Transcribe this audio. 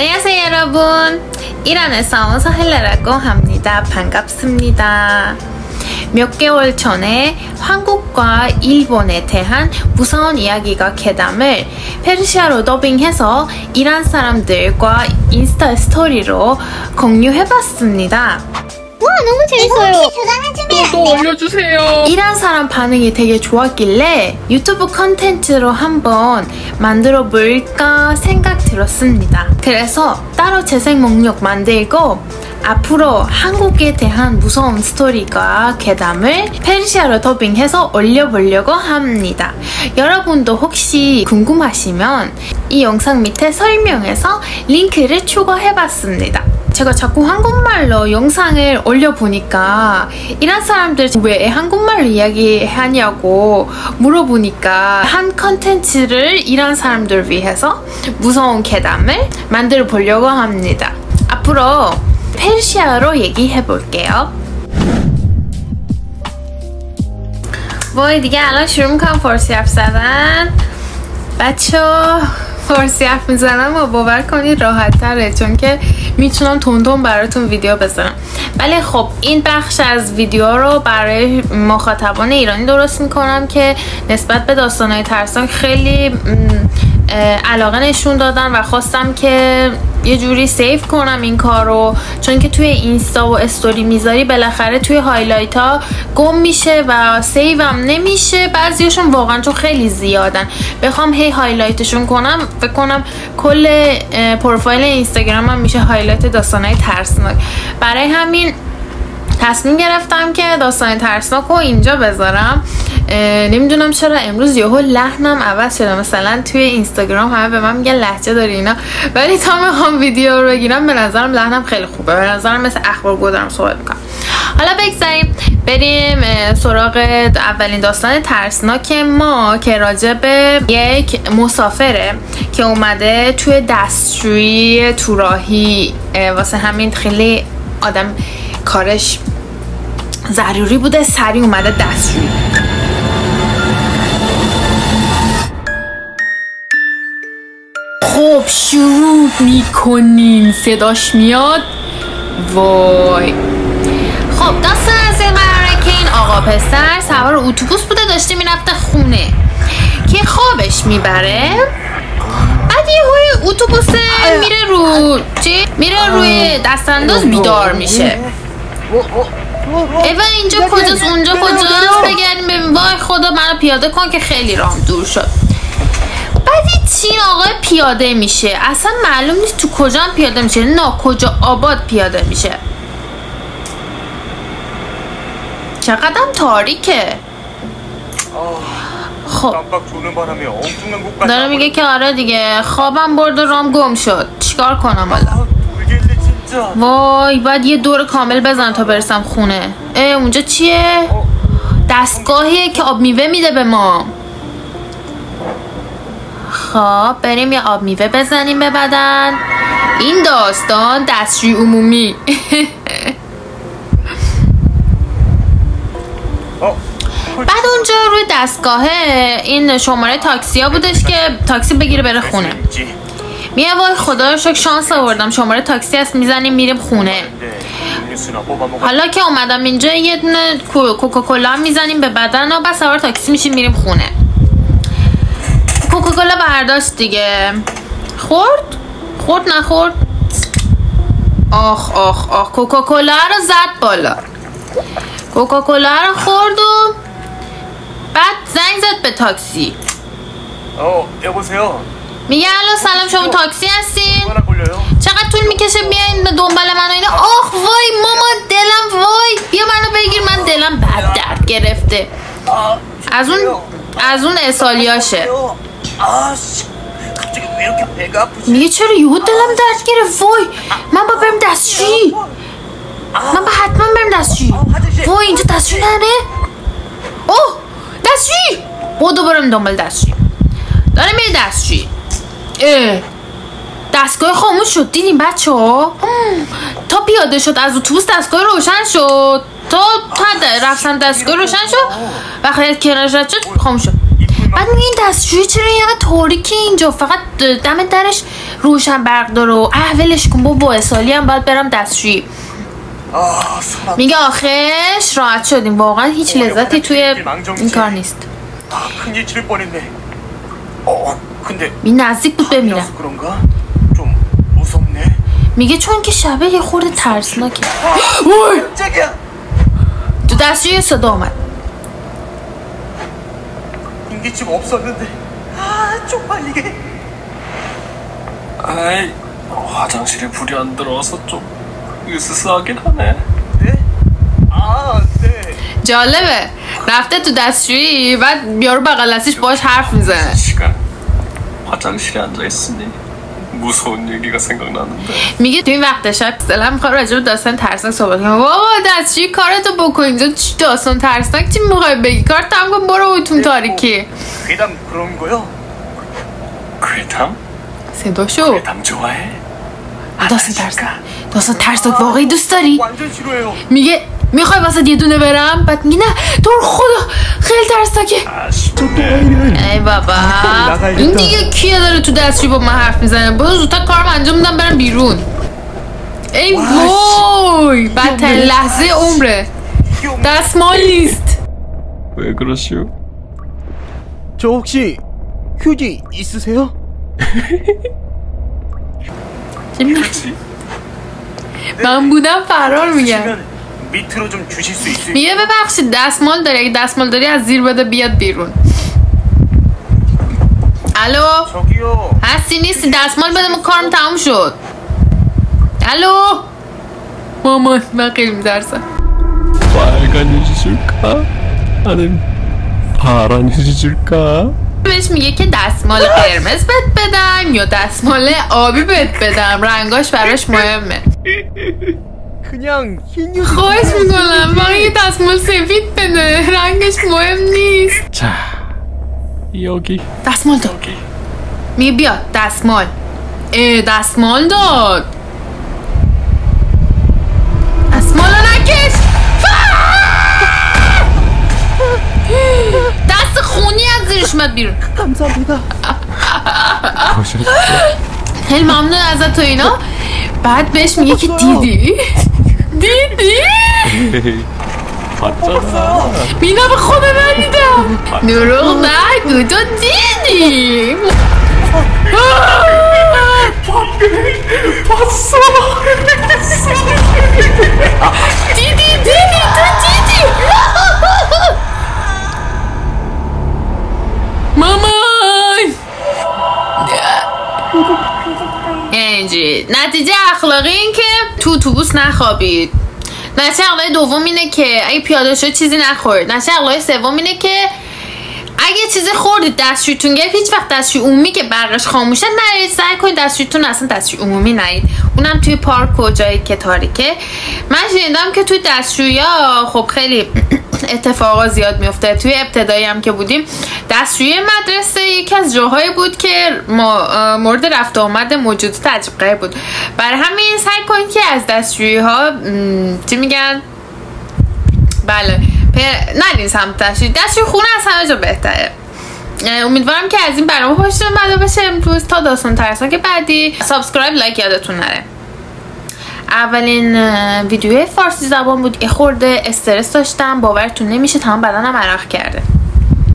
안녕하세요 여러분. 이란에서 온 사헬라라고 합니다. 반갑습니다. 몇 개월 전에 한국과 일본에 대한 무서운 이야기가 괴담을 페르시아로 더빙해서 이란 사람들과 인스타 스토리로 공유해봤습니다. 와 너무 재밌어요. 혹시 조장해주면 또 올려주세요. 이란 사람 반응이 되게 좋았길래 유튜브 컨텐츠로 한번 만들어 볼까 생각 들었습니다. 그래서 따로 재생 목록 만들고 앞으로 한국에 대한 무서운 스토리가 괴담을 페르시아로 더빙해서 올려보려고 합니다. 여러분도 혹시 궁금하시면 이 영상 밑에 설명에서 링크를 추가해봤습니다. 제가 자꾸 한국말로 영상을 올려보니까 이란 사람들 왜 한국말로 이야기하냐고 물어보니까 한 컨텐츠를 이란 사람들 위해서 무서운 괴담을 만들어 보려고 합니다. 앞으로 페르시아로 얘기해 볼게요. وای دیگه الان شروع میکنم فارسی حرف زدن بچه فارسی حرف میزنم و باور کنید راحت تره چون که می‌تونم تون براتون ویدیو بزنم ولی خب این بخش از ویدیو رو برای مخاطبان ایرانی درست می‌کنم که نسبت به داستانهای ترسناک خیلی علاقه نشون دادن و خواستم که یه جوری save کنم این کار رو. چون که توی اینستا و استوری می‌ذاری بالاخره توی highlight ها گم میشه و save هم نمیشه. بعضیشون واقعا چون خیلی زیادن. بخوام هی highlight شون کنم فکر کنم کل پروفایل اینستاگرام هم میشه highlight داستانهای ترسناک. برای همین تصمیم گرفتم که داستان ترسناک رو اینجا بذارم. نمی‌دونم چرا امروز یهو لحنم عوض شده. مثلا توی اینستاگرام همه به من میگن لحجه داری اینا. ولی تا می‌خوام ویدیو رو بگیرم به نظرم لحنم خیلی خوبه. به نظرم مثل اخبار گودرم صحبت می‌کنم. حالا بگذاریم بریم سراغ اولین داستان ترسناک ما که راجع به یک مسافره که اومده توی دستشویی توراهی واسه همین خیلی آدم کارش ضروری بوده سری اومده دستشویی. خب شروع می‌کنیم. صداش میاد. وای. خب داستان از این قراره که این آقا پسر سوار اتوبوس بوده داشته می‌رفته خونه. که خوابش می‌بره. بعد یه اتوبوس میره رو چی؟ میره روی دستانداز بیدار میشه. ایوا اینجا کجاست؟ اونجا کجاست؟ بگردیم ببین وای خدا منو پیاده کن که خیلی رام دور شد. بعد چین آقای پیاده میشه. اصلا معلوم نیست تو کجا هم پیاده میشه. نه کجا آباد پیاده میشه. چقدر تاریکه. خب. داره میگه که آره دیگه خوابم برد و رام گم شد. چیکار کنم حالا وای باید یه دور کامل بزنم تا برسم خونه. اه اونجا چیه؟ دستگاهیه که آب میوه میده به ما. خب بریم یه آب میوه بزنیم به بدن. این داستان دستشوی عمومی. بعد اونجا روی دستگاه این شماره تاکسی ها بودش که تاکسی بگیره بره خونه. میگه وای خدا رو شکر شانس آوردم. شماره تاکسی هست. می‌زنیم میریم خونه. حالا که اومدم اینجا یه دونه کوکاکولا می‌زنیم به بدن و بعد سوار تاکسی میشیم میریم خونه. کوکاکولا برداشت دیگه. خورد؟ خورد نخورد؟ آخ آخ آخ. کوکاکولا رو زد بالا. کوکاکولا رو خورد و بعد زنگ زد به تاکسی. میگه الو سلام شما تاکسی هستین چقدر طول می‌کشه بیاین دنبال من اینا؟ آخ وای ماما دلم وای. بیا منو بگیر من دلم بد درد گرفته. از اون از اون اسالیاشه میگه چرا یهو دلم درد گرفت؟ وای. من با برم دستشویی. من با حتما برم دستشویی. وای اینجا دستشویی نره. اوه دستشویی. بودو برم دنبال دستشویی. داره میره دستشویی. اه. دستگاه خاموش شد دیدیم بچه ها تا پیاده شد از اتوبوس دستگاه روشن شد. تا تا رفتن دستگاه روشن شد. و خیلی رد شد خاموش شد. بعد این دستشویی چرا یه تاریکی اینجا؟ فقط دم درش روشن برق داره و احولش کن با با سالی هم باید برم دستشویی. میگه آخرش راحت شدیم. واقعا هیچ لذتی توی این کار نیست. 아, 큰 일치를 뻔했네. 어, 근데 این نزدیک بود بمیرم 밤이라서 그런가? 좀 무섭네. میگه چون که شبه یه خورده ترسناکه وای! 깜짝이야. تو دستشویی یه صدا آمد 인기집 없었는데. 아, 쪽팔리게. 아이 화장실에 불이 안 들어와서 좀 으스스하긴 하네 네? 아, 네. جالبه رفته تو دستشویی بعد یارو بغل دستش باش حرف میزنه 시간 화장실에 앉아 있으니 무서운 얘기가 생각나는데 میگه تو این وقت شب مثلا میخواد راجع به داستان ترسناک صحبت کنه بابا دستشویی کارتو بکن اینجا چی داستان ترسناک چی میخوای بگی کار تمام کن برو اوتون تاریکی 괴담 그런 거요? 괴담? صداشو 괴담 좋아해? داستان ترسناک داستان ترسناک واقعی دوست داری 완전 싫어해요. میگه میخوای واسه یه دونه برم بعد میگه نه تو رو خدا خیلی ترسناکه 아쉽네 ای بابا این دیگه کیه داره تو دستشویی با من حرف میزنه برو زودتر کارم انجام میدم برم بیرون ای وای بدترین لحظه عمره 이게 없- دستمال نیست 왜 그러시오? 저 혹시 휴지 있으세요? 그렇지 من بودم فرار میگم 있으시면 밑으로 좀 주실 수 있어요? میگه ببخشید دستمال داری اگه دستمال داری از زیر بده بیاد بیرون الو 저기요. هستی نیستی دستمال بده ما کارم تموم شد الو مامان من خیلی میترسم 빨간 휴지 줄까? 아니면 파란 휴지 줄까? بهش میگه که دستمال قرمز بهت بدم یا دستمال آبی بهت بدم رنگاش براش مهمه 그냥 흰 휴지 خواهش میکنم فقط یه دستمال سفید بده رنگش مهم نیست 자 여기 دستمال داد 여기 میگه بیا دستمال اه دستمال داد دستمال رو نکش دست خونی از زیرش اومد بیرون 감사합니다. 보셨죠? خیلی ممنون ازت تو اینا بعد بهش میگه که دیدی دیدی میگم خود من دیدم دروغ نگو تو دیدی پاسا پاسا اتوبوس نخوابید. نتیجه اخلاقی دوم اینه که اگه پیاده شد چیزی نخورید. نتیجه اخلاقی سوم اینه که اگه چیزی خوردید دستشویتون گرفت هیچ وقت دستشوی عمومی که برقش خاموشه نرید. سعی کنید دستشویتون اصلا دستشوی عمومی نرید. اونم توی پارک جایی که تاریکه من شنیدم که توی دستشویی ها خب خیلی اتفاقا زیاد میفته توی ابتدایی هم که بودیم دستشویی مدرسه یکی از جاهایی بود که ما مورد رفت آمد موجودات عجیب غریب بود. برای همین سعی کنید که از دستشویی ها چی میگن؟ بله پ- نرین سمت دستشویی. دستشویی خونه از همه جا بهتره. امیدوارم که از این برنامه خوشتون اومده باشه امروز تا داستان ترسناک بعدی. subscribe like یادتون نره. اولین اه، ویدیوی فارسی زبان بود. یه خورده استرس داشتم. باورتون نمیشه تمام بدنم عرق کرده.